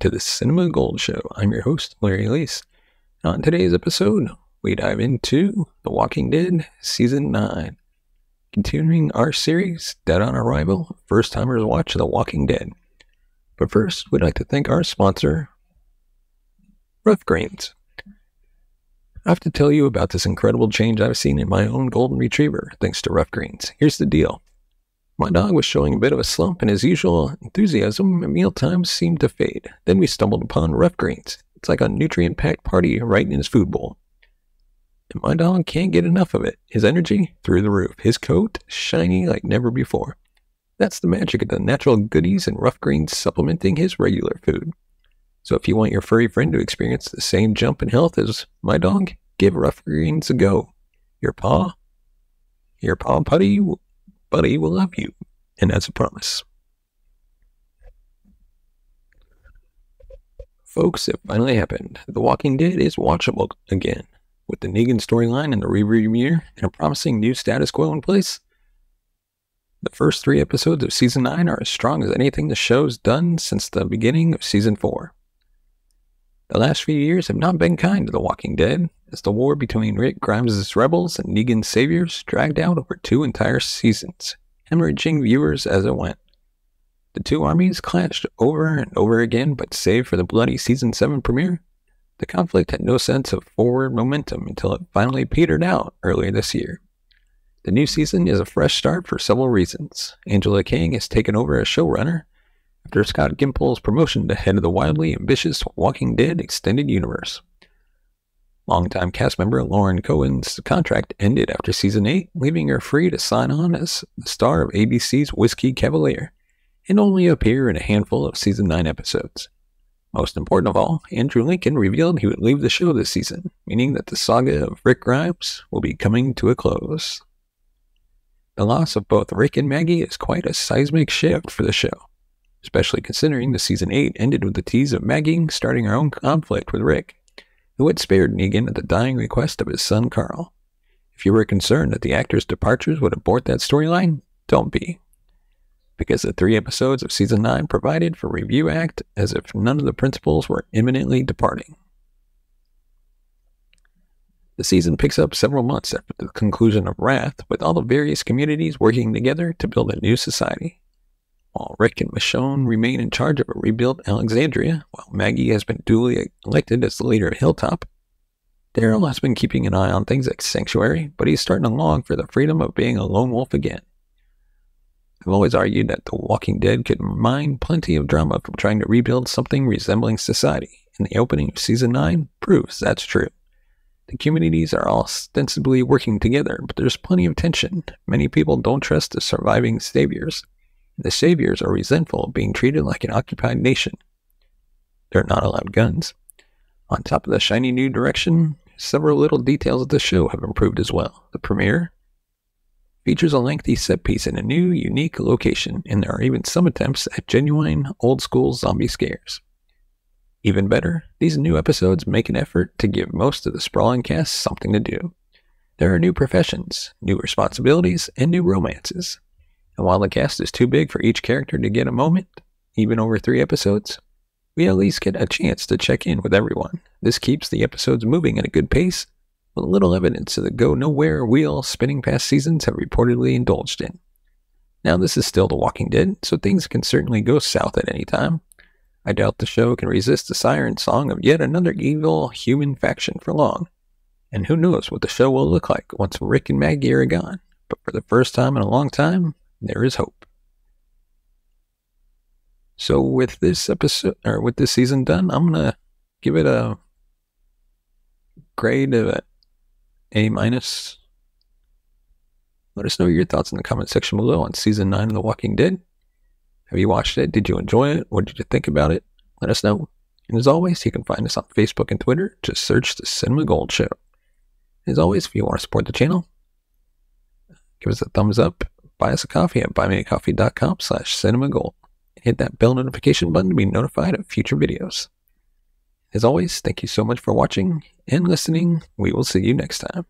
to the Cinema Gold Show. I'm your host, Larry Leese. On today's episode, we dive into The Walking Dead Season 9, continuing our series, Dead on Arrival, First Timers Watch The Walking Dead. But first, we'd like to thank our sponsor, Ruff Greens. I have to tell you about this incredible change I've seen in my own golden retriever thanks to Ruff Greens. Here's the deal. My dog was showing a bit of a slump, and his usual enthusiasm at mealtimes seemed to fade. Then we stumbled upon ruff greens. It's like a nutrient packed party right in his food bowl. And my dog can't get enough of it. His energy through the roof, his coat shiny like never before. That's the magic of the natural goodies and ruff greens supplementing his regular food. So if you want your furry friend to experience the same jump in health as my dog, give rough greens a go. Your paw, your paw putty buddy will love you. And that's a promise. Folks, it finally happened. The Walking Dead is watchable again. With the Negan storyline and the rearview mirror and a promising new status quo in place, the first three episodes of Season 9 are as strong as anything the show's done since the beginning of Season 4. The last few years have not been kind to The Walking Dead, as the war between Rick Grimes' rebels and Negan's saviors dragged out over two entire seasons, hemorrhaging viewers as it went. The two armies clashed over and over again, but save for the bloody Season 7 premiere, the conflict had no sense of forward momentum until it finally petered out earlier this year. The new season is a fresh start for several reasons. Angela Kang has taken over as showrunner after Scott Gimple's promotion to head of the wildly ambitious Walking Dead Extended Universe. Longtime cast member Lauren Cohan's contract ended after season 8, leaving her free to sign on as the star of ABC's Whiskey Cavalier and only appear in a handful of season 9 episodes. Most important of all, Andrew Lincoln revealed he would leave the show this season, meaning that the saga of Rick Grimes will be coming to a close. The loss of both Rick and Maggie is quite a seismic shift for the show especially considering the season 8 ended with the tease of Maggie starting her own conflict with Rick, who had spared Negan at the dying request of his son Carl. If you were concerned that the actor's departures would abort that storyline, don't be. Because the three episodes of season 9 provided for review act as if none of the principals were imminently departing. The season picks up several months after the conclusion of Wrath, with all the various communities working together to build a new society. While Rick and Michonne remain in charge of a rebuilt Alexandria, while Maggie has been duly elected as the leader of Hilltop, Daryl has been keeping an eye on things like Sanctuary, but he's starting to long for the freedom of being a lone wolf again. I've always argued that The Walking Dead could mine plenty of drama from trying to rebuild something resembling society, and the opening of Season 9 proves that's true. The communities are all ostensibly working together, but there's plenty of tension. Many people don't trust the surviving saviors, the saviors are resentful of being treated like an occupied nation. They're not allowed guns. On top of the shiny new direction, several little details of the show have improved as well. The premiere features a lengthy set piece in a new, unique location, and there are even some attempts at genuine, old school zombie scares. Even better, these new episodes make an effort to give most of the sprawling cast something to do. There are new professions, new responsibilities, and new romances. And while the cast is too big for each character to get a moment, even over three episodes, we at least get a chance to check in with everyone. This keeps the episodes moving at a good pace, with little evidence of the go nowhere wheel spinning past seasons have reportedly indulged in. Now, this is still The Walking Dead, so things can certainly go south at any time. I doubt the show can resist the siren song of yet another evil human faction for long. And who knows what the show will look like once Rick and Maggie are gone. But for the first time in a long time, there is hope. So with this episode or with this season done, I'm gonna give it a grade of A minus. Let us know your thoughts in the comment section below on season nine of The Walking Dead. Have you watched it? Did you enjoy it? What did you think about it? Let us know. And as always, you can find us on Facebook and Twitter. Just search the Cinema Gold Show. As always, if you want to support the channel, give us a thumbs up buy us a coffee at buymeacoffee.com slash cinemagold. Hit that bell notification button to be notified of future videos. As always, thank you so much for watching and listening. We will see you next time.